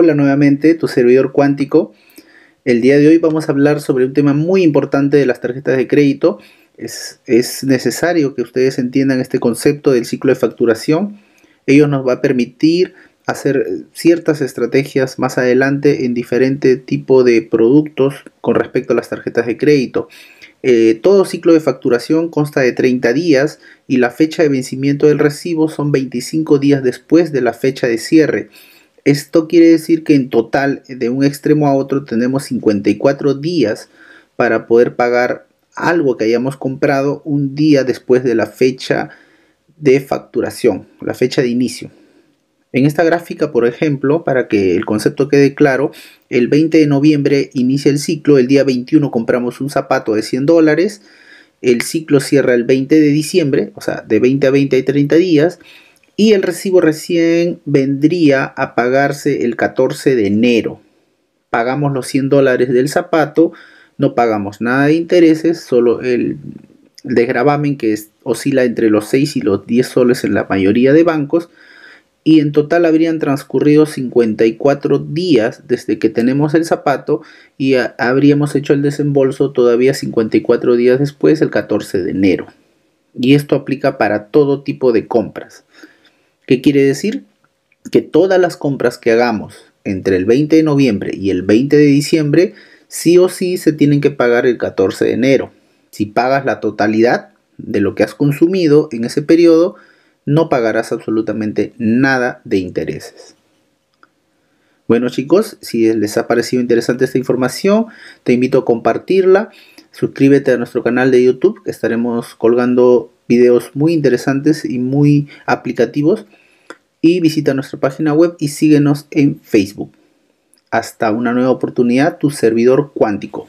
Hola nuevamente, tu servidor cuántico. El día de hoy vamos a hablar sobre un tema muy importante de las tarjetas de crédito. Es, es, necesario que ustedes entiendan este concepto del ciclo de facturación. Ello nos va a permitir hacer ciertas estrategias más adelante en diferente tipo de productos con respecto a las tarjetas de crédito. Eh, todo ciclo de facturación consta de 30 días y la fecha de vencimiento del recibo son 25 días después de la fecha de cierre. Esto quiere decir que en total, de un extremo a otro, tenemos 54 días para poder pagar algo que hayamos comprado un día después de la fecha de facturación, la fecha de inicio. En esta gráfica, por ejemplo, para que el concepto quede claro, el 20 de noviembre inicia el ciclo, el día 21 compramos un zapato de 100 dólares, el ciclo cierra el 20 de diciembre, o sea, de 20 a 20 hay 30 días, y el recibo recién vendría a pagarse el 14 de enero. Pagamos los 100 dólares del zapato, no pagamos nada de intereses, solo el, desgravamen que oscila entre los 6 y los 10 soles en la mayoría de bancos. Y en total habrían transcurrido 54 días desde que tenemos el zapato y habríamos hecho el desembolso todavía 54 días después, el 14 de enero. Y esto aplica para todo tipo de compras. ¿Qué quiere decir? Que todas las compras que hagamos entre el 20 de noviembre y el 20 de diciembre, sí o sí se tienen que pagar el 14 de enero. Si pagas la totalidad de lo que has consumido en ese periodo, no pagarás absolutamente nada de intereses. Bueno chicos, si les ha parecido interesante esta información, te invito a compartirla. Suscríbete a nuestro canal de YouTube, que estaremos colgando videos muy interesantes y muy aplicativos. Y visita nuestra página web y síguenos en Facebook. Hasta una nueva oportunidad, tu servidor cuántico.